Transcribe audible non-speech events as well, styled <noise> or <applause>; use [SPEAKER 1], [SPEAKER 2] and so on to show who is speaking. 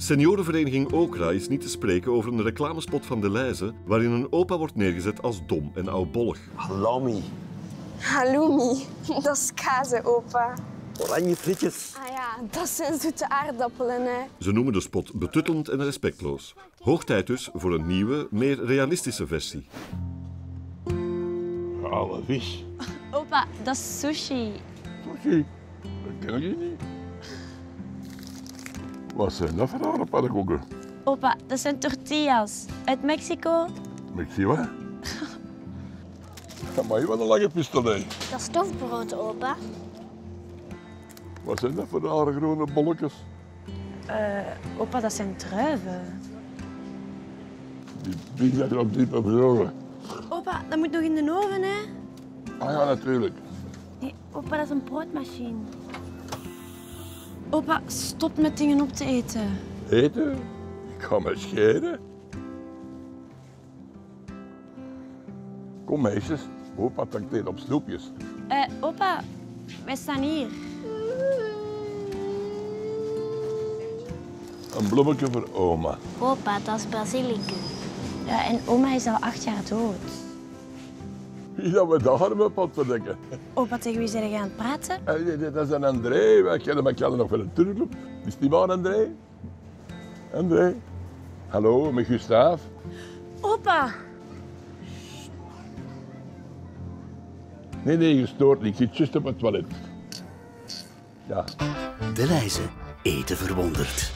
[SPEAKER 1] Seniorenvereniging Okra is niet te spreken over een reclamespot van De Leize waarin een opa wordt neergezet als dom en oudbollig.
[SPEAKER 2] Halloumi.
[SPEAKER 3] Halloumi, <laughs> dat is kazen, opa.
[SPEAKER 2] Oranje frietjes.
[SPEAKER 3] Ah ja, dat zijn zoete aardappelen, hè.
[SPEAKER 1] Ze noemen de spot betuttelend en respectloos. Hoog tijd dus voor een nieuwe, meer realistische versie.
[SPEAKER 4] Alle vis.
[SPEAKER 5] Opa, dat is sushi.
[SPEAKER 4] Oké, dat ken ik niet. Wat zijn dat voor rare pannenkoeken?
[SPEAKER 5] Opa, dat zijn tortillas. Uit Mexico.
[SPEAKER 4] Zie wat. <laughs> Maar wat een lange pistolet.
[SPEAKER 3] Dat is stofbrood, opa.
[SPEAKER 4] Wat zijn dat voor rare groene bolletjes?
[SPEAKER 5] Opa, dat zijn druiven.
[SPEAKER 4] Die die zijn er diep op gezogen.
[SPEAKER 5] Opa, dat moet nog in de oven, hè?
[SPEAKER 4] Ah ja, natuurlijk.
[SPEAKER 5] Nee, opa, dat is een broodmachine. Opa, stop met dingen op te eten.
[SPEAKER 4] Eten? Ik ga me scheren. Kom meisjes, opa trakteert op snoepjes.
[SPEAKER 5] Eh, opa, wij staan hier.
[SPEAKER 4] Een bloemetje voor oma.
[SPEAKER 3] Opa, dat is basilicum.
[SPEAKER 5] Ja, en oma is al acht jaar dood. <laughs>
[SPEAKER 4] Dat we daar hebben op verdekken.
[SPEAKER 5] Opa, tegen wie zijn jij aan het praten?
[SPEAKER 4] Eh, Dat is een André, wij kennen elkaar nog van een turclub. Is die maar André? André? Hallo, met Gustav.
[SPEAKER 5] Opa!
[SPEAKER 4] Nee, nee, je stoort niet. Ik zit juist op het toilet. Ja.
[SPEAKER 6] De Leize. Eten verwonderd.